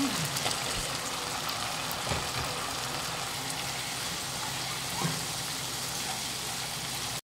Thank you.